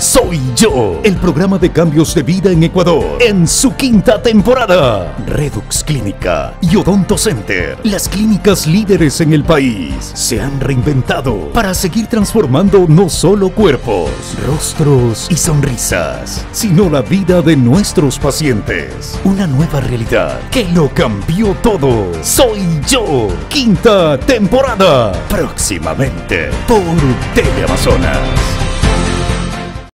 Soy Yo, el programa de cambios de vida en Ecuador, en su quinta temporada. Redux Clínica y Odonto Center, las clínicas líderes en el país, se han reinventado para seguir transformando no solo cuerpos, rostros y sonrisas, sino la vida de nuestros pacientes. Una nueva realidad que lo cambió todo. Soy Yo, quinta temporada, próximamente por Teleamazonas.